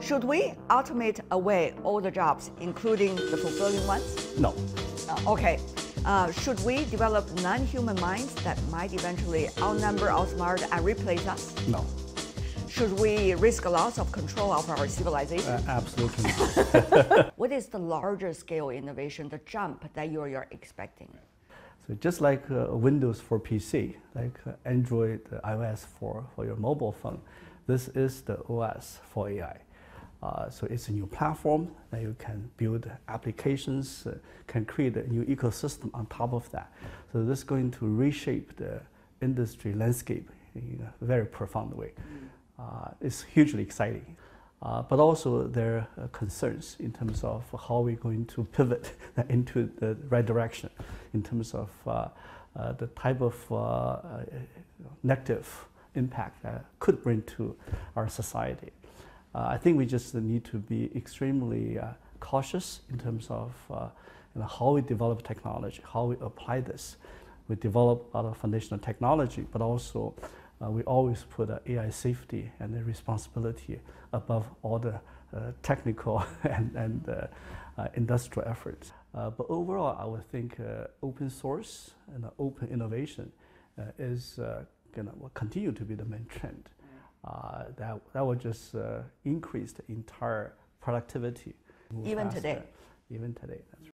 Should we automate away all the jobs, including the fulfilling ones? No. Uh, okay. Uh, should we develop non-human minds that might eventually outnumber, outsmart, and replace us? No. Should we risk a loss of control of our civilization? Uh, absolutely not. what is the larger scale innovation, the jump that you're, you're expecting? So just like uh, Windows for PC, like uh, Android, uh, iOS for, for your mobile phone, this is the OS for AI. Uh, so it's a new platform that you can build applications, uh, can create a new ecosystem on top of that. So this is going to reshape the industry landscape in a very profound way. Uh, it's hugely exciting. Uh, but also there are concerns in terms of how we're going to pivot into the right direction in terms of uh, uh, the type of uh, negative impact that could bring to our society. Uh, I think we just need to be extremely uh, cautious in terms of uh, you know, how we develop technology, how we apply this. We develop of foundational technology, but also uh, we always put uh, AI safety and the responsibility above all the uh, technical and, and industrial efforts. but overall, I would think open source and open innovation is gonna continue to be the main trend. Uh, that, that will just uh, increase the entire productivity. Even faster. today. Even today, that's.